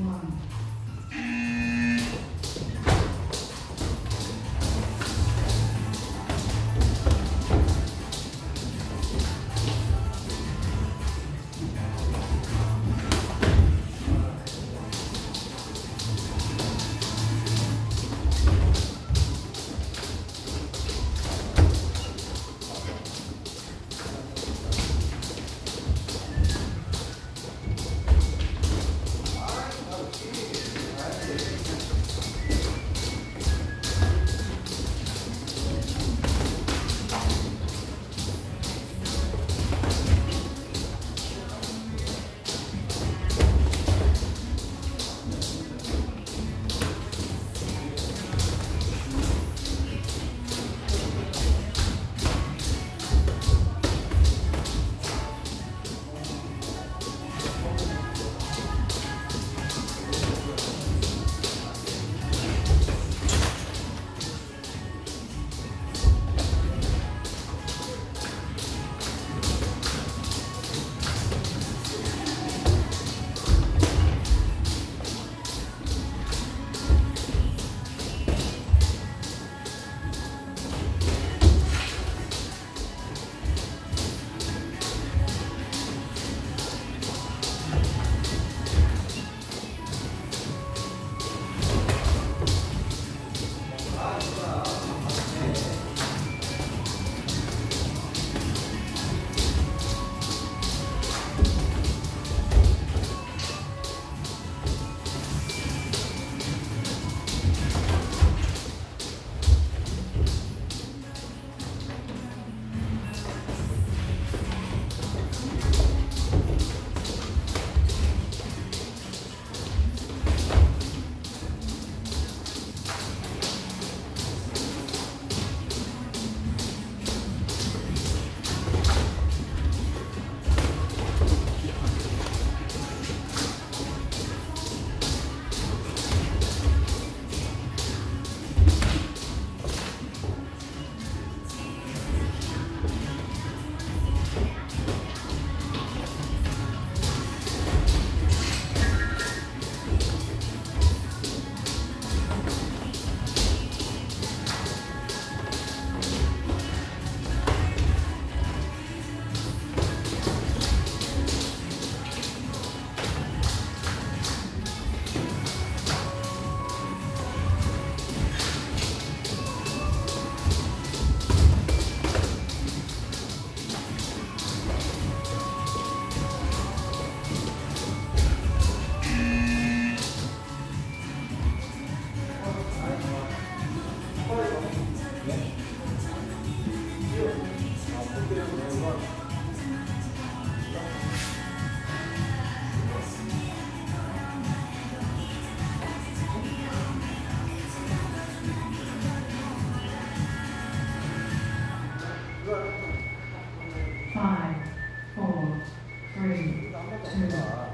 嗯。All right.